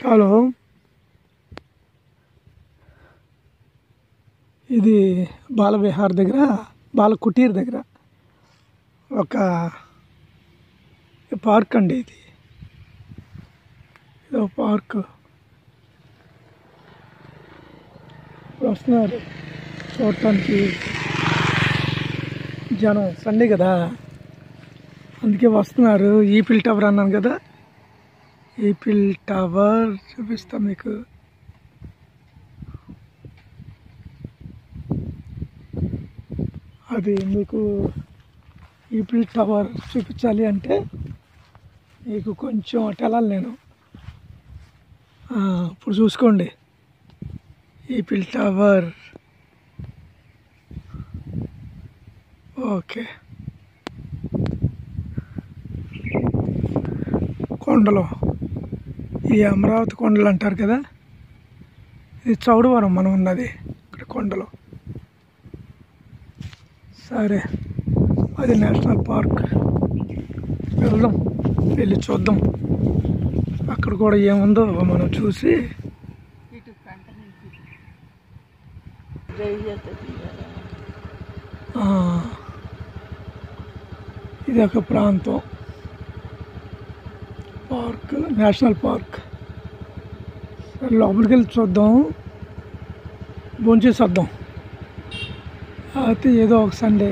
Shalom ఇది బాలవిహార్ దగ్గర బాలకుటీర్ దగ్గర ఒక పార్క్ అండి ఇది. ఇదో పార్క్. వస్తున్నారు చూడటానికి జనం సండే కదా. అందుకే వస్తున్నారు. ఈపిల్ టవర్ అన్నాను కదా. ఈపిల్ టవర్ చూపిస్తా మీకు. అది మీకు ఈపిల్ టవర్ చూపించాలి అంటే మీకు కొంచెం అటు వెళ్ళాలి నేను ఇప్పుడు చూసుకోండి. Eiffel tower okay. కొండలో. ఈ అమరావతి కొండలు అంటారు కదా? ఇది చౌడవరం మనం ఉన్నది ఇక్కడ కొండలు. సరే అది నేషనల్ పార్క్. వెళ్దాం వెళ్ళి చూద్దాం. అక్కడ కూడా ఏముందో మనం చూసి. ఇది ఒక ప్రాంతం. Park national park. సరే లోపలికి వెళ్ళి చూద్దాం. భోంచేసేద్దాం. అయితే ఏదో ఒక సండే.